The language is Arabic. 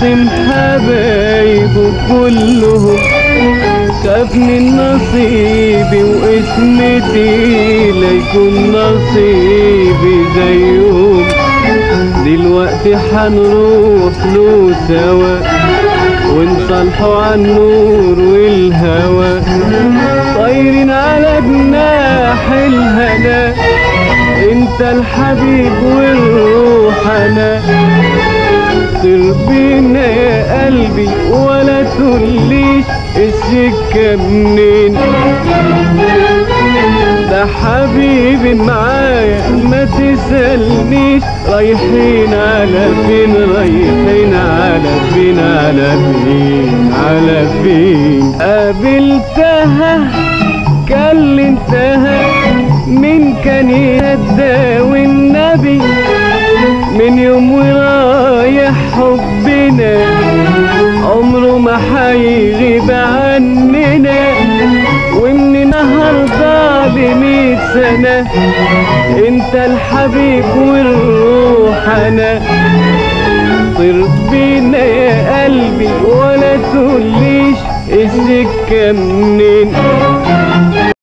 خاصم حبايبه كلهم شاف من نصيبي واسمتي ليكون نصيبي زيهم دلوقتي حنروح له سوا ونصالحوا عن النور والهوى طايرين على جناح الهنا انت الحبيب والروح طير بينا يا قلبي ولا تقوليش السكة منين. ده حبيبي معايا ما تسألنيش. رايحين على فين؟ رايحين على فين؟ على فين؟ على فين؟ قابلتها؟ كلمتها؟ من كان يهدى النبي؟ حبنا عمره ما حيغيب عننا ومن النهارده لمية سنة انت الحبيب والروح أنا طير بينا يا قلبي ولا تقوليش السكة منين